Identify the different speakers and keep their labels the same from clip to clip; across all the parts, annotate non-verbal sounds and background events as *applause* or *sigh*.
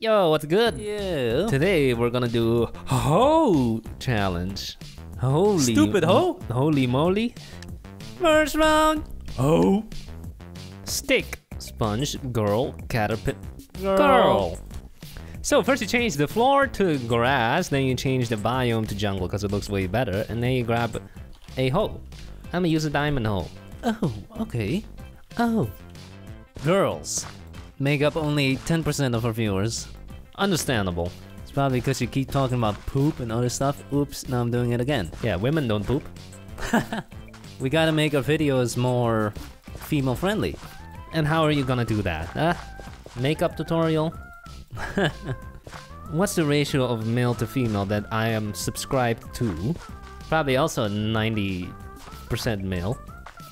Speaker 1: Yo, what's good?
Speaker 2: Yeah.
Speaker 1: Today we're gonna do hoe challenge. Holy
Speaker 2: Stupid hoe?
Speaker 1: Holy moly!
Speaker 2: First round.
Speaker 1: Hoe. Stick. Sponge. Girl. Caterpillar.
Speaker 2: Girl.
Speaker 1: Girl. So first you change the floor to grass, then you change the biome to jungle because it looks way better, and then you grab a hoe. I'm gonna use a diamond hoe.
Speaker 2: Oh, okay. Oh. Girls. Make up only 10% of our viewers.
Speaker 1: Understandable.
Speaker 2: It's probably because you keep talking about poop and other stuff. Oops, now I'm doing it again.
Speaker 1: Yeah, women don't poop. *laughs*
Speaker 2: We gotta make our videos more female friendly.
Speaker 1: And how are you gonna do that? Huh? Makeup tutorial? *laughs* What's the ratio of male to female that I am subscribed to? Probably also 90% male.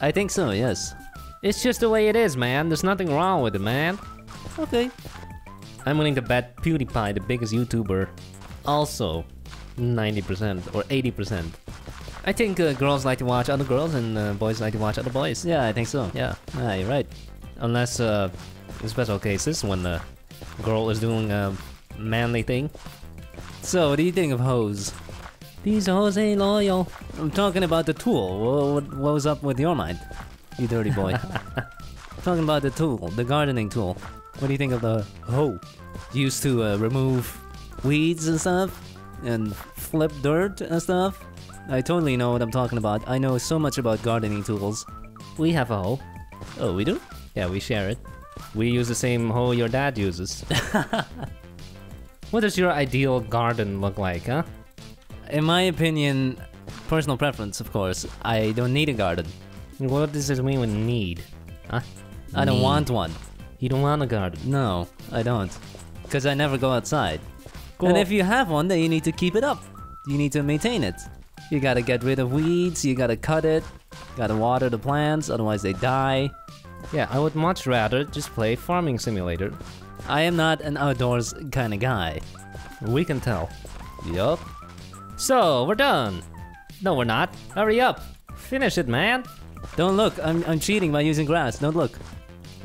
Speaker 2: I think so, yes.
Speaker 1: It's just the way it is, man. There's nothing wrong with it, man.
Speaker 2: Okay.
Speaker 1: I'm willing to bet PewDiePie, the biggest YouTuber, also 90% or 80%. I think uh, girls like to watch other girls and uh, boys like to watch other boys.
Speaker 2: Yeah, I think so.
Speaker 1: Yeah.
Speaker 2: Ah, you're right.
Speaker 1: Unless, uh, in special cases, when the girl is doing a manly thing.
Speaker 2: So, what do you think of hoes?
Speaker 1: These hoes ain't loyal.
Speaker 2: I'm talking about the tool. What, what, what was up with your mind? You dirty boy. *laughs* talking about the tool, the gardening tool. What do you think of the hoe? Used to uh, remove weeds and stuff? And flip dirt and stuff? I totally know what I'm talking about. I know so much about gardening tools.
Speaker 1: We have a hoe.
Speaker 2: Oh, we do?
Speaker 1: Yeah, we share it. We use the same hoe your dad uses. *laughs* what does your ideal garden look like, huh?
Speaker 2: In my opinion, personal preference, of course, I don't need a garden.
Speaker 1: What does this mean with need? Huh?
Speaker 2: I don't
Speaker 1: Need.
Speaker 2: want one.
Speaker 1: You don't want a garden.
Speaker 2: No, I don't. Because I never go outside.
Speaker 1: Cool.
Speaker 2: And if you have one, then you need to keep it up. You need to maintain it. You gotta get rid of weeds, you gotta cut it, gotta water the plants, otherwise they die.
Speaker 1: Yeah, I would much rather just play Farming Simulator.
Speaker 2: I am not an outdoors kind of guy.
Speaker 1: We can tell.
Speaker 2: Yup.
Speaker 1: So, we're done. No, we're not. Hurry up. Finish it, man.
Speaker 2: Don't look, I'm, I'm cheating by using grass. Don't look.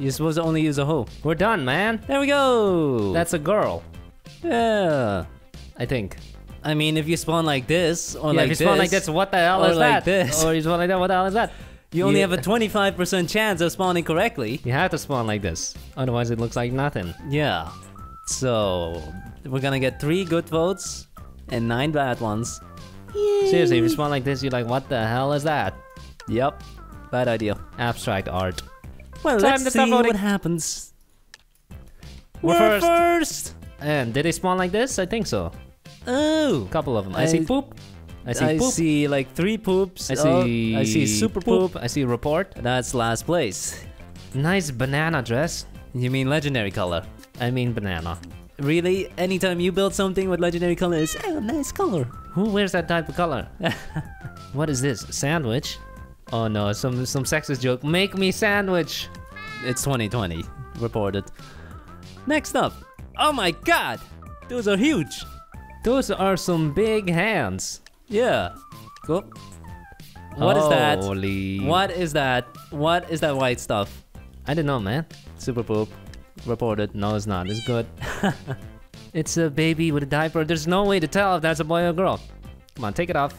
Speaker 2: You're supposed to only use a hoe.
Speaker 1: We're done, man.
Speaker 2: There we go!
Speaker 1: That's a girl,
Speaker 2: Yeah.
Speaker 1: I think.
Speaker 2: I mean, if you spawn like this, or
Speaker 1: yeah,
Speaker 2: like
Speaker 1: if you
Speaker 2: this,
Speaker 1: spawn like this, what the hell is
Speaker 2: like
Speaker 1: that?
Speaker 2: this.
Speaker 1: Or you spawn like that, what the hell is that?
Speaker 2: you only
Speaker 1: Yeah.
Speaker 2: have a 25% chance of spawning correctly.
Speaker 1: You have to spawn like this. Otherwise, it looks like nothing.
Speaker 2: Yeah. So we're gonna get three good votes and nine bad ones.
Speaker 1: Seriously, if you spawn like this, you're like, what the hell is that?
Speaker 2: Yep. Bad idea.
Speaker 1: Abstract art.
Speaker 2: Well,
Speaker 1: Time
Speaker 2: let's
Speaker 1: to
Speaker 2: see
Speaker 1: voting.
Speaker 2: what happens.
Speaker 1: We're first.
Speaker 2: first.
Speaker 1: And did they spawn like this? I think so.
Speaker 2: Oh.
Speaker 1: couple of them. I, see
Speaker 2: I-
Speaker 1: poop. I see poop.
Speaker 2: I
Speaker 1: poop.
Speaker 2: see like three poops.
Speaker 1: I
Speaker 2: Oh,
Speaker 1: see.
Speaker 2: I see super poop.
Speaker 1: I see report.
Speaker 2: That's last place.
Speaker 1: Nice banana dress.
Speaker 2: You mean legendary color?
Speaker 1: I mean banana.
Speaker 2: Really? Anytime you build something with legendary color, it's oh, nice color.
Speaker 1: Who wears that type of color? *laughs* what is this? Sandwich? Oh uh, no, some some sexist joke. Make me sandwich.
Speaker 2: It's 2020. Reported. Next up. Oh my god! Those are huge.
Speaker 1: Those are some big hands.
Speaker 2: Yeah. Cool. What is that?
Speaker 1: Holy.
Speaker 2: What is that? What is that white stuff?
Speaker 1: I don't know, man.
Speaker 2: Super poop. Reported.
Speaker 1: No, it's not. It's good. *laughs* it's a baby with a diaper. There's no way to tell if that's a boy or girl. Come on, take it off.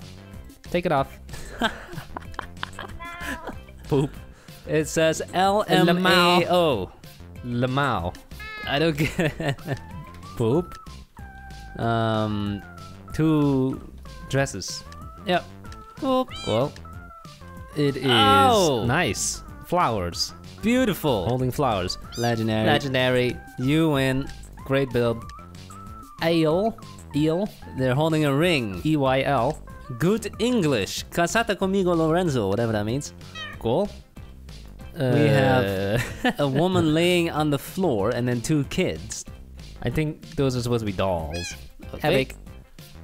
Speaker 1: Take it off. *laughs*
Speaker 2: Poop. It says LMAO.
Speaker 1: Lamau.
Speaker 2: I don't get *laughs* Poop. Um.
Speaker 1: Two dresses.
Speaker 2: Yep. Poop.
Speaker 1: Well, it is
Speaker 2: Ow.
Speaker 1: nice. Flowers.
Speaker 2: Beautiful.
Speaker 1: Holding flowers.
Speaker 2: Legendary.
Speaker 1: Legendary.
Speaker 2: You win.
Speaker 1: Great build. Ale. Eel.
Speaker 2: They're holding a ring.
Speaker 1: E Y L.
Speaker 2: Good English. Casata conmigo Lorenzo, whatever that means.
Speaker 1: Cool.
Speaker 2: We have-
Speaker 1: Uh, *laughs*
Speaker 2: A woman laying on the floor and then two kids.
Speaker 1: I think those are supposed to be dolls.
Speaker 2: Okay.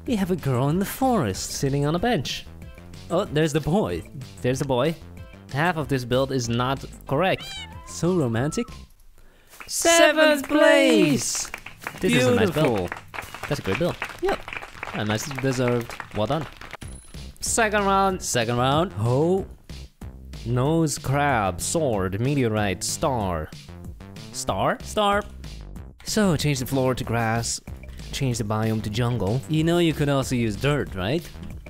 Speaker 2: We have a girl in the forest.
Speaker 1: Sitting on a bench.
Speaker 2: Oh, there's the boy.
Speaker 1: There's the boy. Half of this build is not correct.
Speaker 2: So romantic.
Speaker 1: Seventh place! This is a nice
Speaker 2: Beautiful.
Speaker 1: build. That's a great build.
Speaker 2: Yep.
Speaker 1: A nice deserved. Well done. Second round.
Speaker 2: Second round.
Speaker 1: Oh. Nose crab, sword, meteorite, star. Star?
Speaker 2: Star.
Speaker 1: So change the floor to grass, change the biome to jungle.
Speaker 2: You know you could also use dirt, right?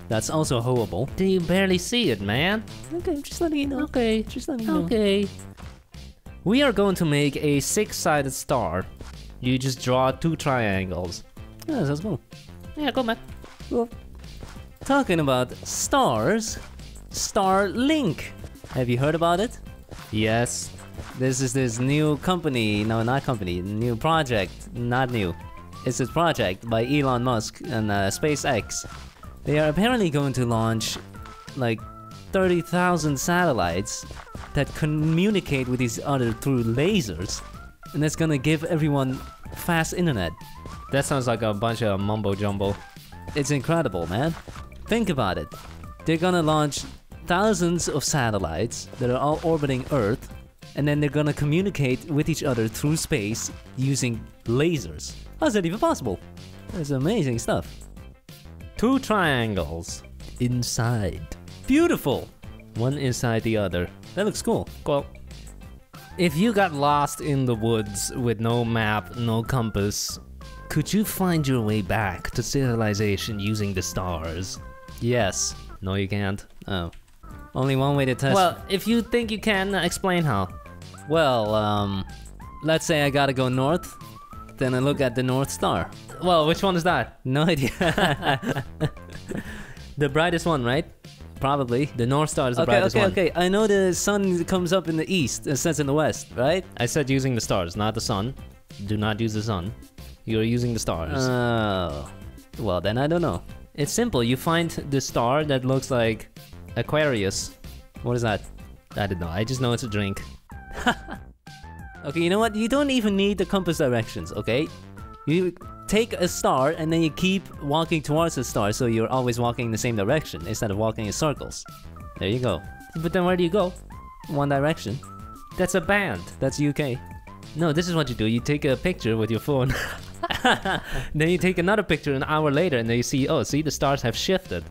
Speaker 2: That's also hoeable.
Speaker 1: Do you barely see it, man?
Speaker 2: Okay, I'm just letting you know.
Speaker 1: Okay,
Speaker 2: Just letting you know.
Speaker 1: okay. We are going to make a six-sided star. You just draw two triangles.
Speaker 2: Yeah, that's cool.
Speaker 1: Yeah, go man.
Speaker 2: Cool. Talking about stars, Starlink. Have you heard about it?
Speaker 1: Yes.
Speaker 2: This is this new company, no, not company, new project, not new. It's a project by Elon Musk and uh, SpaceX. They are apparently going to launch like 30,000 satellites that communicate with each other through lasers, and that's gonna give everyone fast internet.
Speaker 1: That sounds like a bunch of mumbo jumbo.
Speaker 2: It's incredible, man. Think about it. They're gonna launch thousands of satellites that are all orbiting Earth, and then they're gonna communicate with each other through space using lasers. How's that even possible? That's amazing stuff.
Speaker 1: Two triangles inside.
Speaker 2: Beautiful!
Speaker 1: One inside the other.
Speaker 2: That looks cool.
Speaker 1: Well, if you got lost in the woods with no map, no compass, could you find your way back to civilization using the stars?
Speaker 2: Yes.
Speaker 1: No, you can't.
Speaker 2: Oh. Only one way to test.
Speaker 1: Well, if you think you can, uh, explain how.
Speaker 2: well, um, let's say I gotta go north, then I look at the North Star.
Speaker 1: Well, which one is that?
Speaker 2: No idea. *laughs*
Speaker 1: The brightest one, right?
Speaker 2: Probably.
Speaker 1: The North Star is the
Speaker 2: Okay,
Speaker 1: brightest
Speaker 2: okay,
Speaker 1: one.
Speaker 2: okay. I know the sun comes up in the east and sets in the west, right?
Speaker 1: I said using the stars, not the sun. Do not use the sun. You're using the stars.
Speaker 2: Oh. Well, then I don't know.
Speaker 1: It's simple. You find the star that looks like Aquarius.
Speaker 2: What is that?
Speaker 1: I don't know. I just know it's a drink. *laughs*
Speaker 2: Okay, you know what? You don't even need the compass directions, okay? You take a star and then you keep walking towards the star so you're always walking in the same direction instead of walking in circles. There you go.
Speaker 1: But then where do you go?
Speaker 2: One direction.
Speaker 1: That's a band.
Speaker 2: That's UK.
Speaker 1: No, this is what you do. You take a picture with your phone. *laughs* *laughs* then you take another picture an hour later and then you see, oh, see, the stars have shifted.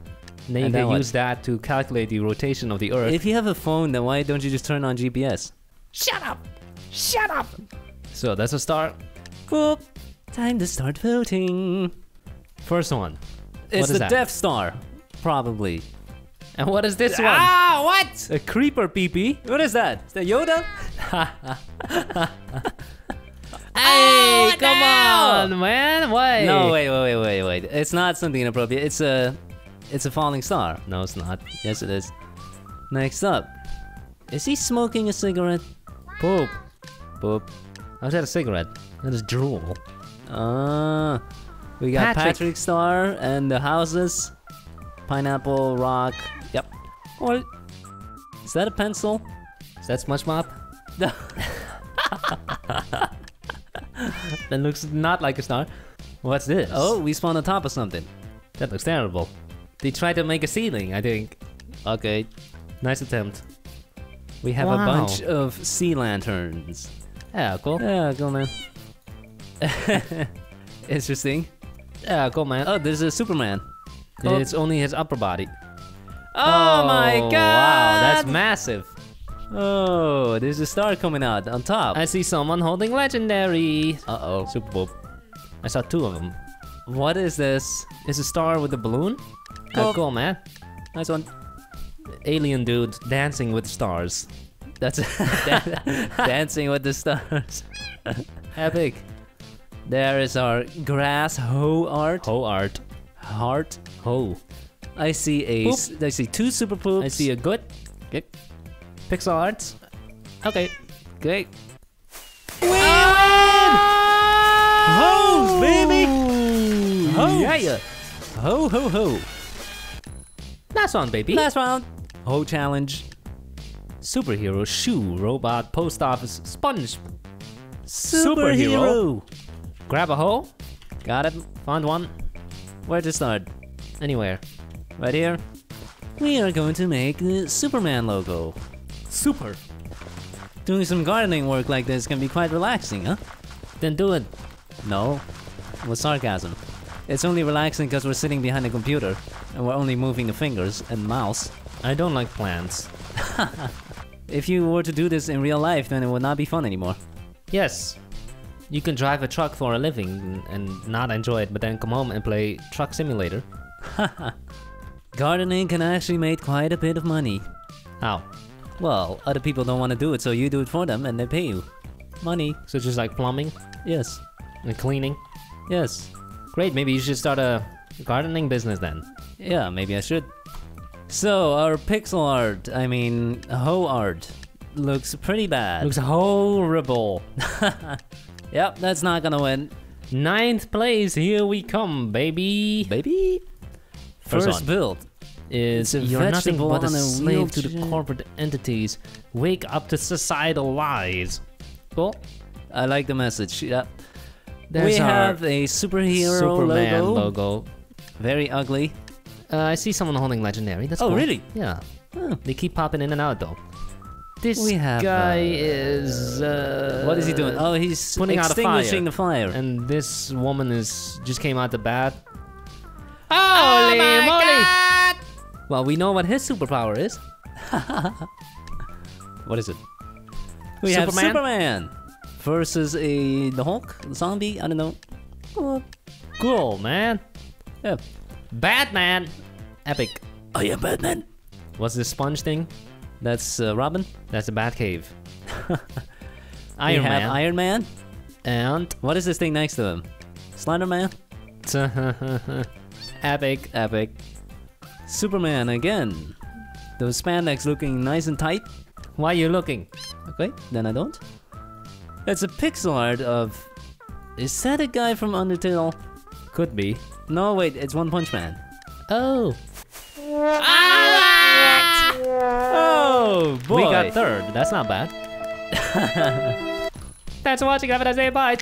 Speaker 1: And then you
Speaker 2: And then
Speaker 1: can
Speaker 2: what?
Speaker 1: use that to calculate the rotation of the Earth.
Speaker 2: If you have a phone, then why don't you just turn on GPS?
Speaker 1: Shut up! Shut up! So that's a star.
Speaker 2: Whoop! Time to start voting.
Speaker 1: First one.
Speaker 2: It's
Speaker 1: is
Speaker 2: the
Speaker 1: that?
Speaker 2: Death Star. Probably.
Speaker 1: And what is this one?
Speaker 2: Ah, what?
Speaker 1: A creeper peepee.
Speaker 2: What is that? Is that Yoda? *laughs*
Speaker 1: Hey,
Speaker 2: Oh,
Speaker 1: come on, man. Why?
Speaker 2: No, wait, wait, wait, wait, wait. It's not something inappropriate. It's a, it's a falling star.
Speaker 1: No, it's not.
Speaker 2: Yes, it is. Next up, is he smoking a cigarette?
Speaker 1: Poop.
Speaker 2: Boop.
Speaker 1: How's that a cigarette? That is drool.
Speaker 2: Ah, we got
Speaker 1: Patrick.
Speaker 2: Patrick. Star and the houses. Pineapple Rock. Yep. Or is that a pencil?
Speaker 1: Is that SpongeBob? That looks not like a star. What's this?
Speaker 2: Oh, we spawned on top of something.
Speaker 1: that looks terrible. They tried to make a ceiling, I think.
Speaker 2: Okay.
Speaker 1: Nice attempt.
Speaker 2: We have a bunch of sea lanterns.
Speaker 1: Yeah, cool.
Speaker 2: Yeah, go man. *laughs* Interesting.
Speaker 1: Yeah, cool, man.
Speaker 2: Oh, there's a Superman. Cool.
Speaker 1: It's only his upper body.
Speaker 2: Oh, my god!
Speaker 1: Wow, that's massive.
Speaker 2: Oh, there's a star coming out on top.
Speaker 1: I see someone holding legendary.
Speaker 2: Uh oh.
Speaker 1: Super Boop. I saw two of them.
Speaker 2: What is this?
Speaker 1: Is a star with a balloon?
Speaker 2: Cool.
Speaker 1: Oh, cool, man.
Speaker 2: Nice one.
Speaker 1: Alien dude dancing with stars.
Speaker 2: That's Dan- *laughs* dancing with the stars. *laughs*
Speaker 1: Epic.
Speaker 2: There is our grass hoe art.
Speaker 1: Ho art.
Speaker 2: Heart.
Speaker 1: Ho.
Speaker 2: I see a. s- I see two super poops.
Speaker 1: I see a good.
Speaker 2: Okay.
Speaker 1: Pixel arts. Okay.
Speaker 2: Great. Win!
Speaker 1: Hose,
Speaker 2: baby!
Speaker 1: Hose.
Speaker 2: Yeah, yeah. Ho ho ho.
Speaker 1: Last one, baby.
Speaker 2: Last round. Ho challenge.
Speaker 1: Superhero shoe robot post office sponge.
Speaker 2: Superhero.
Speaker 1: Grab a hoe.
Speaker 2: Got it.
Speaker 1: Found one.
Speaker 2: Where to start?
Speaker 1: Anywhere.
Speaker 2: Right here. We are going to make the Superman logo.
Speaker 1: Super.
Speaker 2: Doing some gardening work like this can be quite relaxing, huh?
Speaker 1: Then do it.
Speaker 2: No. With sarcasm. It's only relaxing because we're sitting behind a computer and we're only moving the fingers and mouse.
Speaker 1: I don't like plants. *laughs*
Speaker 2: If you were to do this in real life, then it would not be fun anymore.
Speaker 1: Yes. You can drive a truck for a living and not enjoy it, but then come home and play Truck Simulator. *laughs*
Speaker 2: Gardening can actually make quite a bit of money.
Speaker 1: How?
Speaker 2: Well, other people don't want to do it, so you do it for them and they pay you. Money.
Speaker 1: So just like plumbing
Speaker 2: Yes.
Speaker 1: and cleaning.
Speaker 2: Yes.
Speaker 1: Great, maybe you should start a gardening business then.
Speaker 2: Yeah, maybe I should. So, our pixel art, I mean, hoe art, looks pretty bad.
Speaker 1: Looks horrible. *laughs*
Speaker 2: yep, that's not gonna win.
Speaker 1: Ninth place, here we come, baby.
Speaker 2: Baby?
Speaker 1: First
Speaker 2: First build.
Speaker 1: Is you're nothing but a slave to the corporate entities. Wake up to societal lies. Cool.
Speaker 2: I like the message. Yeah.
Speaker 1: There's
Speaker 2: we have a superhero
Speaker 1: Superman
Speaker 2: logo.
Speaker 1: logo.
Speaker 2: Very ugly.
Speaker 1: Uh, I see someone holding legendary. That's
Speaker 2: Oh,
Speaker 1: cool.
Speaker 2: really?
Speaker 1: Yeah.
Speaker 2: Huh.
Speaker 1: They keep popping in and out though. This
Speaker 2: We have,
Speaker 1: guy
Speaker 2: uh,
Speaker 1: is. Uh,
Speaker 2: What is he doing? Oh, he's
Speaker 1: putting out a fire.
Speaker 2: extinguishing the fire.
Speaker 1: And this woman is just came out the bat. Holy moly! Well, we know what his superpower is. *laughs*
Speaker 2: What is it? We have
Speaker 1: Superman?
Speaker 2: Superman versus a the Hulk zombie. I don't know. Oh,
Speaker 1: Cool, man.
Speaker 2: yeah.
Speaker 1: Batman. Epic.
Speaker 2: I am Batman.
Speaker 1: What's this sponge thing?
Speaker 2: That's uh, Robin.
Speaker 1: That's the Batcave. *laughs*
Speaker 2: we
Speaker 1: Iron
Speaker 2: have
Speaker 1: Man.
Speaker 2: Iron Man.
Speaker 1: and
Speaker 2: What is this thing next to him? Slender Man. *laughs*
Speaker 1: Epic.
Speaker 2: Epic. Superman again. Those spandex looking nice and tight.
Speaker 1: Why are you looking?
Speaker 2: Okay, then I don't. It's a pixel art of. Is that a guy from Undertale?
Speaker 1: Could be.
Speaker 2: No, wait, it's One Punch Man.
Speaker 1: Oh.
Speaker 2: Oh boy!
Speaker 1: We got third. That's not bad. *laughs* Thanks for watching. Have a nice day. Bye.